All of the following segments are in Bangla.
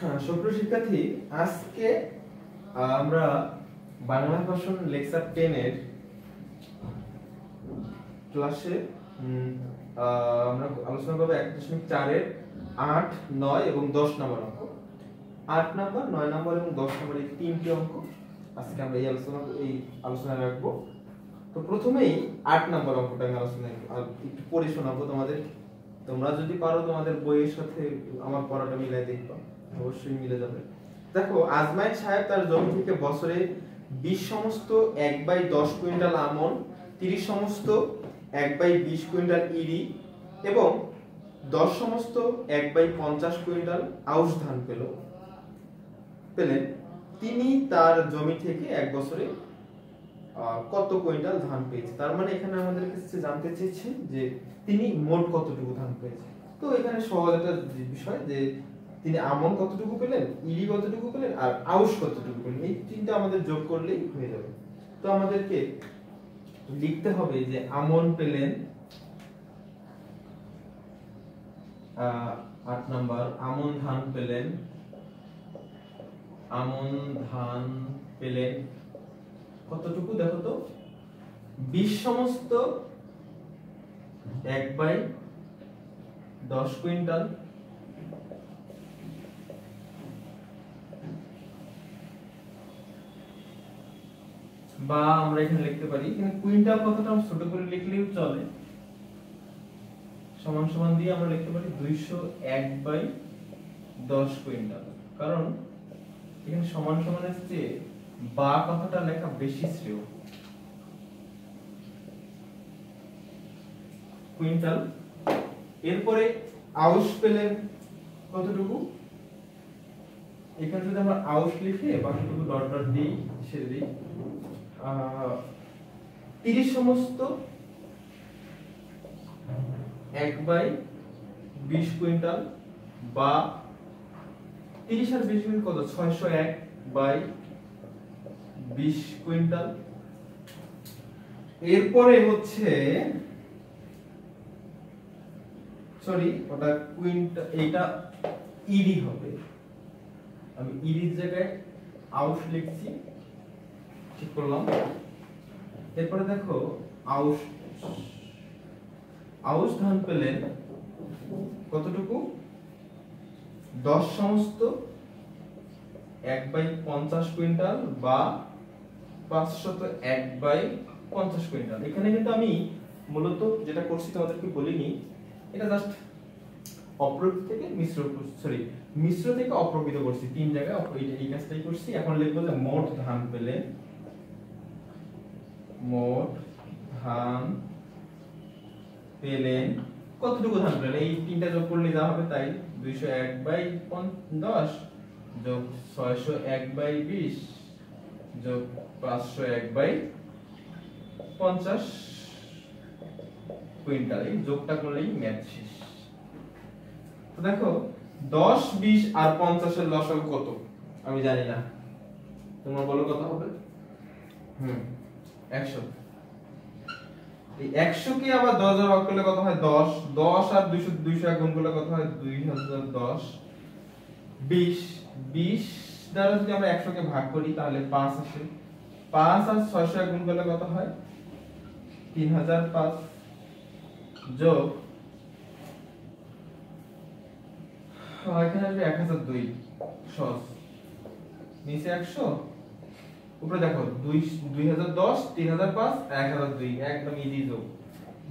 হ্যাঁ, সুপ্রিয় শিক্ষার্থী আজকে আমরা বাংলা ভাষণ লেকচার টেনের ক্লাসে আমরা আলোচনা করব এক দশমিক চারের আট নয় এবং দশ নম্বর অঙ্ক। আট নম্বর নয় নম্বর এবং দশ নম্বর এই তিনটি অঙ্ক আজকে আমরা এই আলোচনা এই আলোচনায় রাখব। তো প্রথমেই আট নম্বর অঙ্কটা আমি আলোচনায় আর একটু পড়ে শোনাবো তোমাদের। তোমরা যদি পারো তোমাদের বইয়ের সাথে আমার পড়াটা মিলাই দেখবা। অবশ্যই মিলে যাবে। দেখো, আজমাইন সাহেব তার জমি থেকে বছরে বিশ সমস্ত এক বাই দশ কুইন্টাল আমন, তিরিশ সমস্ত এক বাই বিশ কুইন্টাল ইরি এবং দশ সমস্ত এক বাই পঞ্চাশ কুইন্টাল আউশ ধান পেল। পেলেন। তিনি তার জমি থেকে এক বছরে কত কুইন্টাল ধান পেয়েছে? তার মানে এখানে আমাদের কাছে জানতে চেয়েছে যে তিনি মোট কতটুকু ধান পেয়েছে। তো এখানে সহজ একটা বিষয় যে তিনি আমন কতটুকু পেলেন ইলি কতটুকু পেলেন আর আউশ কতটুকু পেলেন এই তিনটা আমাদের যোগ করলেই হয়ে যাবে। তো আমাদেরকে লিখতে হবে যে আমন পেলেন আট নাম্বার আমন ধান পেলেন আমন ধান পেলেন কতটুকু দেখো তো? বিশ সমস্ত এক বাই দশ কুইন্টাল। বা আমরা এখানে লিখতে পারি। এখানে কুইন্টাল কথাটা আমরা ছোট করে লিখলেও চলে? সমান সমান দিয়ে আমরা লিখতে পারি দুইশো এক বাই দশ কুইন্টাল কারণ এখানে সমান সমান এসছে বা কথাটা লেখা বেশি শ্রেয়। কুইন্টাল এরপরে আউশ পেলেন কতটুকু? এখানে যদি আমরা আউশ লিখে বাকিটুকু ডট ডট দিই ছেড়ে দিই। তিরিশ সমস্ত, এক বাই বিশ কুইন্টাল বা তিরিশ আর বিশ কুইন্টাল কত? ছয়শো এক বাই বিশ কুইন্টাল। এরপরে হচ্ছে সরি ওটা কুইন্টাল এইটা ইডি হবে। আমি ইডির জায়গায় আউশ লিখছি। ঠিক করলাম। এরপরে দেখো, আউশ। আউশ ধান পেলেন কতটুকু? দশ সমস্ত, এক বাই পঞ্চাশ কুইন্টাল বা পাঁচশত এক বাই পঞ্চাশ কুইন্টাল। এখানে কিন্তু আমি মূলত যেটা করছি তোমাদেরকে বলিনি, এটা জাস্ট অপ্রকৃত থেকে মিশ্র সরি মিশ্র থেকে অপ্রকৃত করছি। তিন জায়গায় এই কাজটাই করছি। এখন লিখব যে মোট ধান পেলেন মোট ধান পেলেন কতটুকু ধান পেলেন? এই তিনটা যোগ করলে যা হবে তাই দুইশো এক বাই দশ যোগ ছয়শো এক বাই বিশ যোগ পাঁচশো এক বাই পঞ্চাশ কুইন্টাল। এই যোগটা করলেই ম্যাথ শেষ। তো দেখো দশ বিশ আর পঞ্চাশের লসাগু কত? আমি জানি না। তোমরা বলো কত হবে? হুম। একশো। এই একশো কে আবার দশ হাজার ভাগ করলে কত হয়? দশ। দশ আর দুইশো দুইশো এক গুণ করলে কত হয়? দুই হাজার দশ। বিশ। বিশ দ্বারা যদি আমরা একশো কে ভাগ করি, তাহলে পাঁচ আসে। পাঁচ আর ছয়শো এক গুণ করলে কত হয়? তিন হাজার পাঁচ। যোগ। এখানে আসবে এক হাজার দুই। সহজ। নিচে একশো। উপরে দেখো, দুই দুই হাজার দশ, তিন হাজার পাঁচ, এক হাজার দুই, একদম ইজি যোগ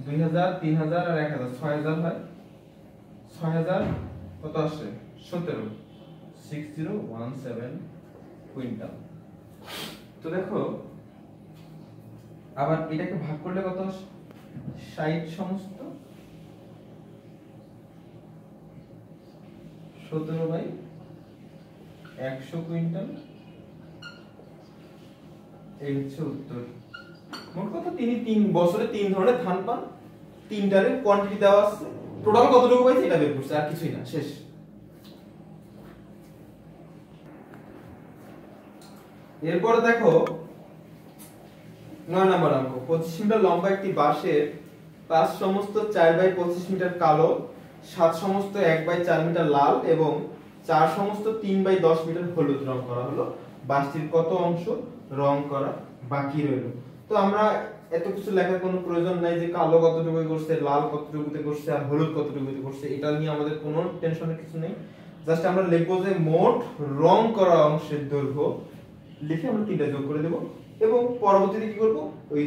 দুই হাজার, তিন হাজার আর এক হাজার, ছয় হাজার হয়। ছয় হাজার, কত আসে সতেরো। Six zero one seven quintal তো দেখো, আবার এটাকে ভাগ করলে কত? ষাট সমস্ত। সতেরো বাই একশো কুইন্টাল এই হচ্ছে উত্তর। মোট কথা তিনি তিন, বছরে তিন ধরনের ধান পান। তিনটারে কোয়ান্টিটি দেওয়া আছে। টোটাল কতটুকু পাইছে এটা বের করছে, আর কিছুই না, শেষ। এরপরে দেখো, নয় নম্বর অঙ্ক। পঁচিশ মিটার লম্বা একটি বাঁশের পাঁচ সমস্ত চার বাই পঁচিশ মিটার কালো, সাত সমস্ত এক বাই চার মিটার লাল এবং চার সমস্ত তিন বাই দশ মিটার হলুদ রং করা হলো। বাসটির কত অংশ? রং করা বাকি রইল। তো আমরা এত কিছু লেখার কোনো প্রয়োজন নাই যে কালো কতটুকু করছে, লাল কতটুকুতে করছে আর হলুদ কতটুকুতে করছে, এটা নিয়ে আমাদের কোনো টেনশনের কিছু নেই। জাস্ট আমরা লিখব যে মোট রং করা অংশের দৈর্ঘ্য লিখে আমরা তিনটা যোগ করে দেব এবং পরবর্তীতে কি করব? ওই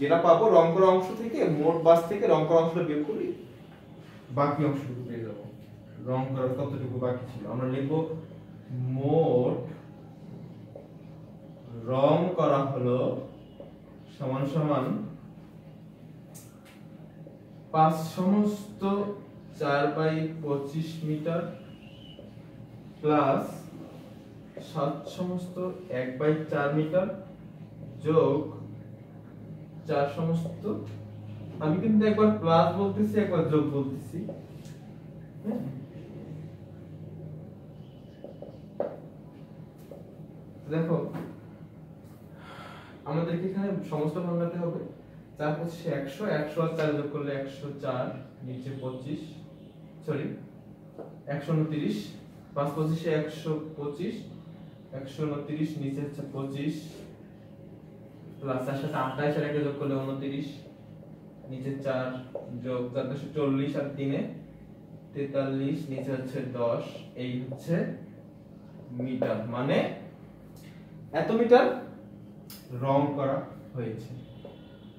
যেটা পাবো রং করা অংশ থেকে, মোট বাস থেকে রং করা অংশটা বিয়োগ করি বাকি অংশটুকু পেয়ে যাব। রং করার কতটুকু বাকি ছিল? আমরা লিখব মোট রং করা হলো সমান সমান পাঁচ সমস্ত চার বাই পঁচিশ মিটার প্লাস সাত সমস্ত এক বাই চার মিটার যোগ চার সমস্ত আমি কিন্তু একবার প্লাস বলতেছি, একবার যোগ বলতেছি হ্যাঁ? দেখো আমাদেরকে এখানে সমস্ত ভাঙাতে হবে। চার পঁচিশে একশো একশো আর চার যোগ করলে একশো চার, নিচে পঁচিশ সরি একশো উনত্রিশ, পাঁচ পঁচিশে একশো পঁচিশ, একশো উনত্রিশ, নিচে হচ্ছে পঁচিশ প্লাস তার সাথে আঠাইশ আর একটা যোগ করলে উনত্রিশ, নিচে চার যোগ চার দশে চল্লিশ আর তিনে তেতাল্লিশ, নিচে হচ্ছে দশ, এই হচ্ছে মিটার। মানে এত মিটার? রং করা হয়েছে।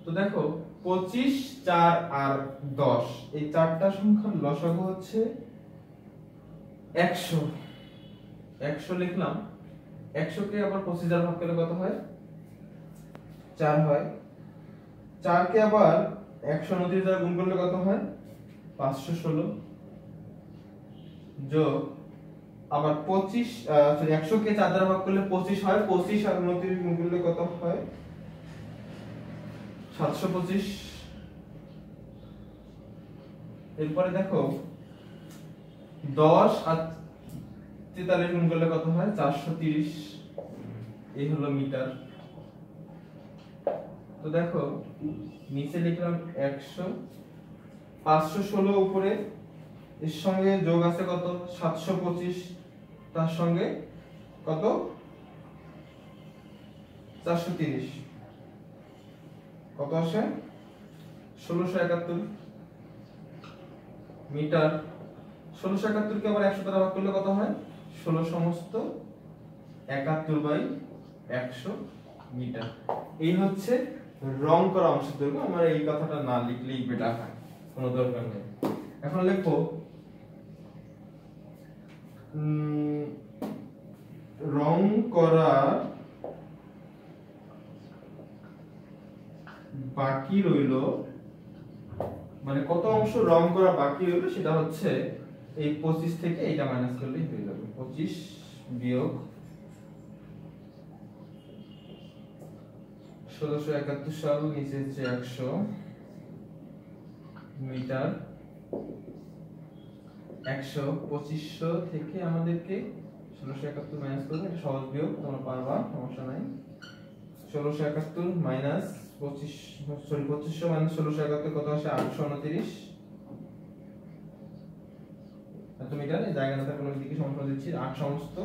তো দেখো, পঁচিশ, চার আর দশ, এই চারটা সংখ্যার লসাগু হচ্ছে একশো। একশো লিখলাম, একশোকে আবার পঁচিশ দ্বারা ভাগ করলে কত হয়? চার হয়। চারকে আবার একশো উনত্রিশ দ্বারা গুণ করলে কত হয়? পাঁচশো ষোলো। যোগ আবার পঁচিশ সরি একশো কে চার দ্বারা ভাগ করলে পঁচিশ হয়, পঁচিশ আর উনত্রিশ গুণ করলে কত হয়? সাতশো পঁচিশ। এরপরে দেখো, দশ আর তেতাল্লিশ গুণ করলে কত হয়? চারশো তিরিশ। এই হলো মিটার। তো দেখো, নিচে লিখলাম একশো। পাঁচশো ষোলো উপরে, এর সঙ্গে যোগ আছে কত? সাতশো পঁচিশ। তার সঙ্গে কত? চারশো তিরিশ। কত আসে? ষোলোশো একাত্তর মিটার। ষোলোশো একাত্তরকে আবার একশো দ্বারা ভাগ করলে কত হয়? ষোলো সমস্ত একাত্তর বাই একশো মিটার। এই হচ্ছে রং করা অংশের দৈর্ঘ্য। আমার এই কথাটা না লিখলেই বেটার হয়। কোনো দরকার নেই। এখন উম, রং করা বাকি রইল। মানে কত অংশ রং করা বাকি রইল সেটা হচ্ছে এই পঁচিশ থেকে এইটা মাইনাস করলেই হয়ে যাবে। পঁচিশ বিয়োগ ষোলোশো একাত্তর সাল নিচে হচ্ছে একশো মিটার। একশো পঁচিশশো থেকে আমাদেরকে ষোলোশো একাত্তর মাইনাস করবে, এটা সহজ বিয়োগ, তোমরা পারবা, সমস্যা নাই। ষোলোশো একাত্তর মাইনাস পঁচিশ সরি পঁচিশশো মাইনাস ষোলোশো একাত্তর কত আসে? আটশো উনত্রিশ। মিটার এই জায়গা না থাকলে দিকে সমস্যা দিচ্ছি। আট সমস্ত,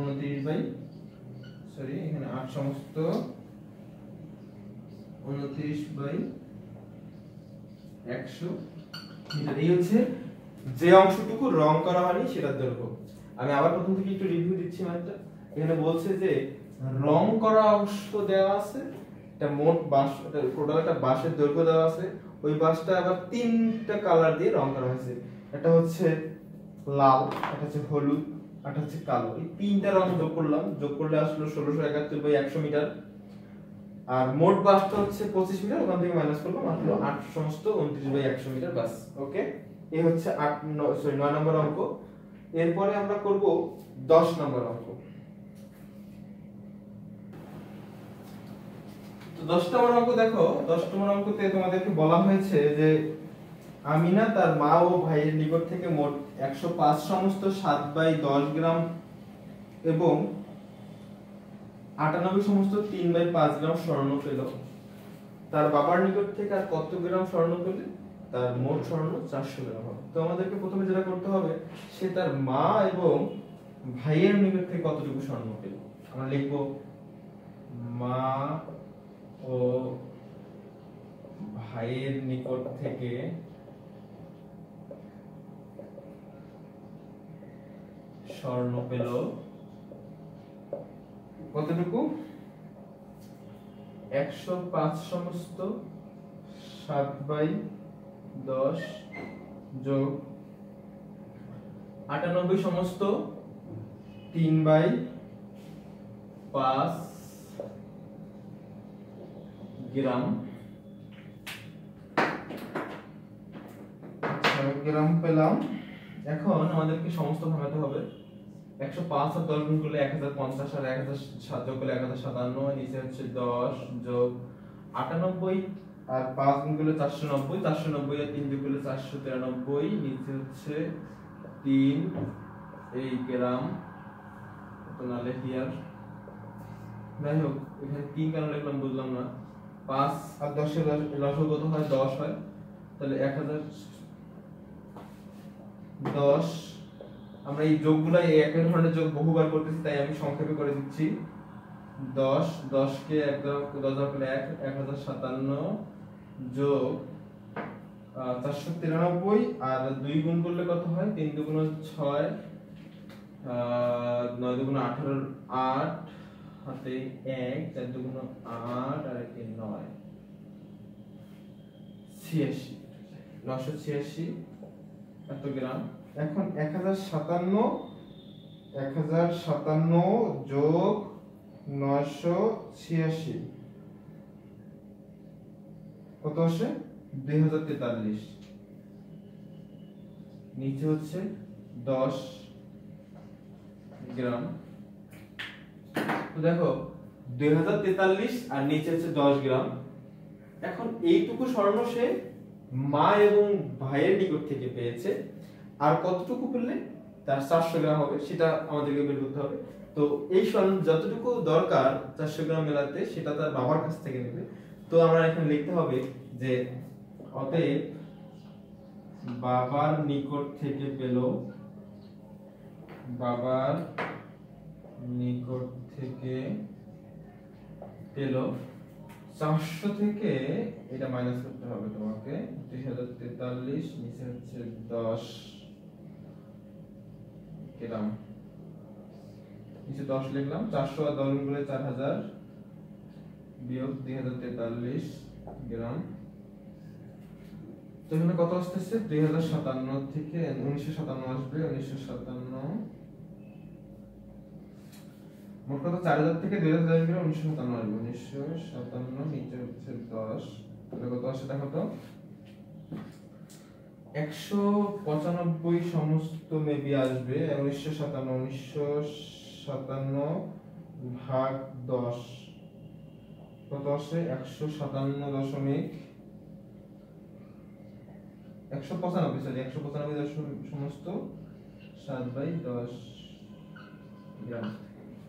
উনত্রিশ বাই সরি এখানে আট সমস্ত, উনত্রিশ বাই একশো। এই হচ্ছে যে অংশটুকু রং করা হয়নি সেটার দৈর্ঘ্য আমি আবার প্রথম থেকে একটু রিভিউ দিচ্ছি ম্যাথটা এখানে বলছে যে, রং করা অংশ দেওয়া আছে এটা মোট বাঁশ টোটাল একটা বাঁশের দৈর্ঘ্য দেওয়া আছে। ওই বাঁশটা আবার তিনটা কালার দিয়ে রং করা হয়েছে। এটা হচ্ছে লাল এটা হচ্ছে হলুদ এটা হচ্ছে কালো। এই তিনটা রং যোগ করলাম। যোগ করলে আসলো ষোলোশো একাত্তর বাই একশো মিটার। আর মোট বাসটা হচ্ছে পঁচিশ মিটার, ওখান থেকে মাইনাস করলাম আসলো আট সমস্ত উনত্রিশ বাই একশো মিটার বাস। ওকে এই হচ্ছে আট সরি নয় নম্বর অঙ্ক। এরপরে আমরা করব দশ নম্বর অঙ্ক। দশ নম্বর অঙ্ক দেখো, দশ নম্বর অঙ্কতে তোমাদেরকে বলা হয়েছে যে আমিনা তার মা ও ভাইয়ের নিকট থেকে মোট একশো পাঁচ সমস্ত সাত বাই দশ গ্রাম এবং আটানব্বই সমস্ত তিন বাই পাঁচ গ্রাম স্বর্ণ পেল। তার বাবার নিকট থেকে আর কত গ্রাম স্বর্ণ পেলে? তার মোট স্বর্ণ চারশো গ্রাম হবে। তো আমাদেরকে প্রথমে যেটা করতে হবে, সে তার মা এবং ভাইয়ের নিকট থেকে কতটুকু স্বর্ণ পেল? আমরা লিখব মা ও ভাইয়ের নিকট থেকে স্বর্ণ পেল কতটুকু? একশো পাঁচ সমস্ত সাত বাই দশ যোগ আটানব্বই সমস্ত তিন বাই পাঁচ গ্রাম। গ্রাম পেলাম। এখন আমাদেরকে সমস্ত ভাঙাতে হবে। একশো পাঁচ আর দশ গুণ করলে এক হাজার পঞ্চাশ আর এক হাজার সাত যোগ করলে এক হাজার সাতান্ন, নিচে হচ্ছে দশ যোগ আটানব্বই আর পাঁচ গুণ করলে চারশো নব্বই চারশো নব্বই আর তিন যোগ করলে চারশো তিরানব্বই, নিচে হচ্ছে তিন, এই গ্রাম নালে হিয়ার? যাই হোক, এখানে তিন কেন লিখলাম বুঝলাম না। পাঁচ আর দশের লসও কত হয়? দশ হয়। তাহলে এক হাজার দশ। আমরা এই যোগগুলো একই ধরনের যোগ বহুবার করতেছি, তাই আমি সংক্ষেপে করে দিচ্ছি। দশ, দশকে এক দশ দশ করলে এক এক হাজার সাতান্ন যোগ চারশো তিরানব্বই আর দুই গুণ করলে কত হয়? তিন দুগুণ ছয় নয় দুগুণ আঠারো আট, হাতে এক, চার দুগুণ আট, আর একে নয়। ছিয়াশি। নশো ছিয়াশি এত গ্রাম। এখন এক হাজার সাতান্ন, এক হাজার সাতান্ন যোগ নয়শো ছিয়াশি। কত আসে? দুই হাজার তেতাল্লিশ নিচে হচ্ছে দশ গ্রাম। তো দেখো দুই হাজার তেতাল্লিশ আর নিচে হচ্ছে দশ গ্রাম। এখন এইটুকু স্বর্ণ সে মা এবং ভাইয়ের নিকট থেকে পেয়েছে। আর কতটুকু পেলে? তার চারশো গ্রাম হবে, সেটা আমাদেরকে বের করতে হবে। তো এই স্বর্ণ যতটুকু দরকার চারশো গ্রাম মেলাতে, সেটা তার বাবার কাছ থেকে নেবে। তো আমরা এখানে লিখতে হবে যে অতএব বাবার নিকট থেকে পেল, বাবার নিকট থেকে পেল। চারশো থেকে এটা মাইনাস করতে হবে তোমাকে দুই হাজার তেতাল্লিশ, নিচে হচ্ছে দশ। গ্রাম নিচে দশ লিখলাম, চারশো আর দশ চার হাজার বিয়োগ দুই হাজার তেতাল্লিশ গ্রাম। তো এখানে কত আসতেছে? দুই হাজার সাতান্ন থেকে উনিশশো সাতান্ন আসবে, উনিশশো সাতান্ন। মোট কথা চার হাজার থেকে দুই হাজার আসবে, উনিশশো সাতান্ন আসবে। উনিশশো সাতান্ন নিচে হচ্ছে দশ। তাহলে কত আসে দেখো তো? একশো পঁচানব্বই সমস্ত মেবি আসবে। উনিশশো সাতান্ন উনিশশো সাতান্ন ভাগ দশ। কত একশো সাতান্ন দশমিক একশো পঁচানব্বই সরি একশো পঁচানব্বই সমস্ত সাত বাই দশ। গ্রাম।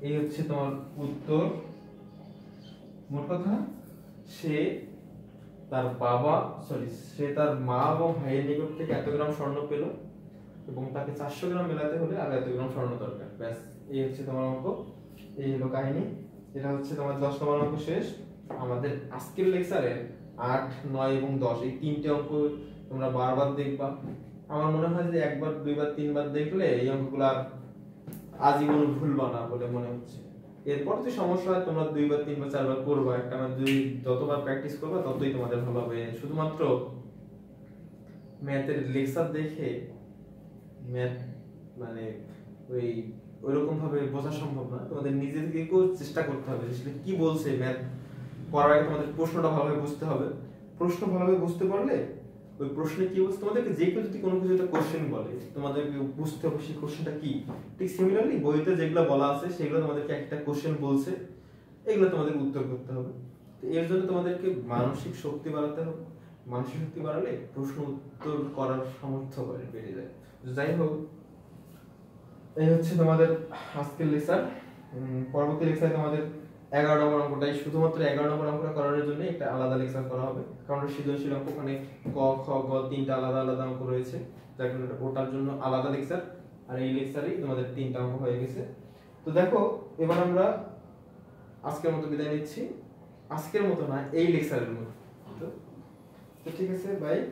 এই হচ্ছে তোমার উত্তর। মোট কথা, সে তার বাবা সরি সে তার মা এবং ভাইয়ের নিকট থেকে এত গ্রাম স্বর্ণ পেল এবং তাকে চারশো গ্রাম মেলাতে হলে আর এত গ্রাম স্বর্ণ দরকার। ব্যাস, এই হচ্ছে তোমার অঙ্ক। এই হলো কাহিনী। এটা হচ্ছে তোমার দশ নম্বর অঙ্ক শেষ। আমাদের আজকের লেকচারে আট, নয় এবং দশ, এই তিনটে অঙ্ক তোমরা বারবার দেখবা। আমার মনে হয় যে একবার, দুইবার, তিনবার দেখলে এই অঙ্কগুলো আজীবন ভুলবা না বলে মনে হচ্ছে। এরপর যে সমস্যা হয়, তোমরা দুইবার, তিনবার, চারবার করবা। একটা আমার দুই যতবার প্র্যাকটিস করবা, ততই তোমাদের ভালো হবে। শুধুমাত্র ম্যাথের লেকচার দেখে ম্যাথ মানে ওই ওইরকম ভাবে বোঝা সম্ভব না। তোমাদের নিজেদেরকেও চেষ্টা করতে হবে যে কি বলছে ম্যাথ। করার আগে তোমাদের প্রশ্নটা ভালোভাবে বুঝতে হবে। প্রশ্ন ভালোভাবে বুঝতে পারলে ওই প্রশ্নে কি বলছে তোমাদেরকে যে কেউ যদি কোনো কিছু একটা কোশ্চেন বলে, তোমাদেরকে বুঝতে হবে সেই কোশ্চেনটা কি। ঠিক সিমিলারলি বইতে যেগুলো বলা আছে, সেগুলো তোমাদেরকে একটা কোশ্চেন বলছে, এগুলো তোমাদের উত্তর করতে হবে। এর জন্য তোমাদেরকে মানসিক শক্তি বাড়াতে হবে। মানসিক শক্তি বাড়ালে প্রশ্ন উত্তর করার সামর্থ্য বেড়ে যায়। যাই হোক এই হচ্ছে তোমাদের আজকের লেকচার পরবর্তী লেকচারে তোমাদের এগারো নম্বর অঙ্কটাই শুধুমাত্র এগারো নম্বর অঙ্কটা করানোর জন্য একটা আলাদা লেকচার করা হবে। কারণ সৃজনশীল অঙ্ক ওখানে ক, খ, গ তিনটা আলাদা আলাদা অঙ্ক রয়েছে। যার কারণে ওটা- ওটার জন্য আলাদা লেকচার আর এই লেকচারেই তোমাদের তিনটা অঙ্ক হয়ে গেছে। তো দেখো, এবার আমরা আজকের মতো বিদায় নিচ্ছি। আজকের মতো না, এই লেকচারের মতো। তো ঠিক আছে বাই